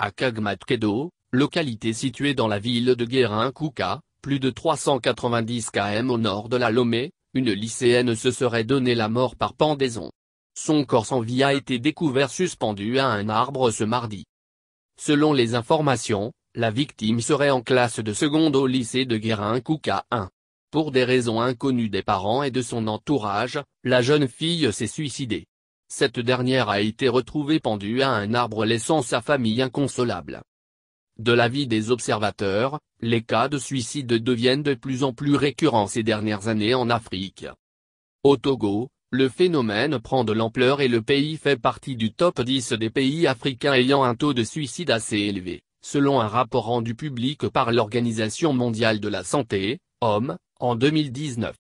À Kagmatkedo, localité située dans la ville de Guérin-Kouka, plus de 390 km au nord de la Lomé, une lycéenne se serait donné la mort par pendaison. Son corps sans vie a été découvert suspendu à un arbre ce mardi. Selon les informations, la victime serait en classe de seconde au lycée de Guérin-Kouka 1. Pour des raisons inconnues des parents et de son entourage, la jeune fille s'est suicidée. Cette dernière a été retrouvée pendue à un arbre laissant sa famille inconsolable. De l'avis des observateurs, les cas de suicide deviennent de plus en plus récurrents ces dernières années en Afrique. Au Togo, le phénomène prend de l'ampleur et le pays fait partie du top 10 des pays africains ayant un taux de suicide assez élevé, selon un rapport rendu public par l'Organisation mondiale de la santé, OMS, en 2019.